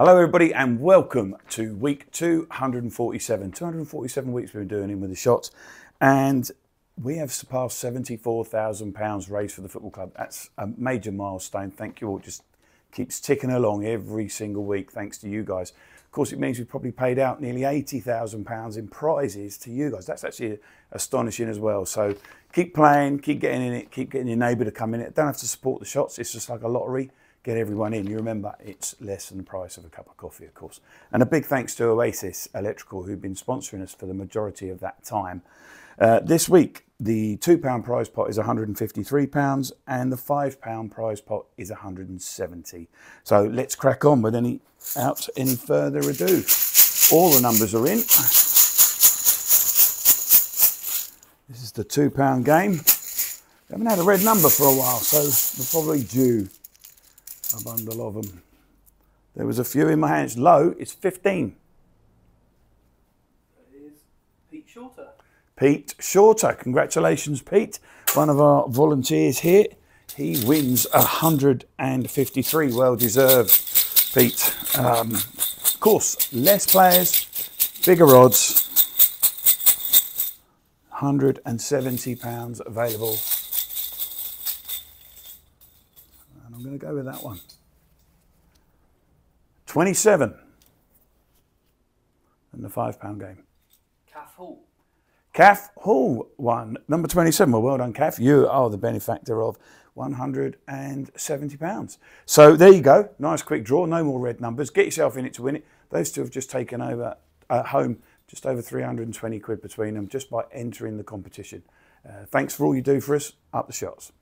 Hello, everybody, and welcome to week 247. 247 weeks we've been doing in with the shots, and we have surpassed £74,000 raised for the football club. That's a major milestone. Thank you all. Just keeps ticking along every single week, thanks to you guys. Of course, it means we've probably paid out nearly £80,000 in prizes to you guys. That's actually astonishing as well. So keep playing, keep getting in it, keep getting your neighbour to come in it. Don't have to support the shots. It's just like a lottery. Get everyone in. You remember, it's less than the price of a cup of coffee, of course. And a big thanks to Oasis Electrical, who've been sponsoring us for the majority of that time. Uh, this week, the £2 prize pot is £153 and the £5 prize pot is 170 So let's crack on with any, out any further ado. All the numbers are in. This is the £2 game. We haven't had a red number for a while, so we're probably due a bundle of them. There was a few in my hands. Low, it's 15. It is Pete Shorter. Pete Shorter. Congratulations, Pete. One of our volunteers here. He wins 153. Well deserved, Pete. Um, of course, less players, bigger odds. £170 available. I'm going to go with that one. 27. And the £5 game. Calf Hall. Calf Hall won number 27. Well, well done, Calf. You are the benefactor of £170. So there you go. Nice quick draw. No more red numbers. Get yourself in it to win it. Those two have just taken over at home just over 320 quid between them just by entering the competition. Uh, thanks for all you do for us. Up the shots.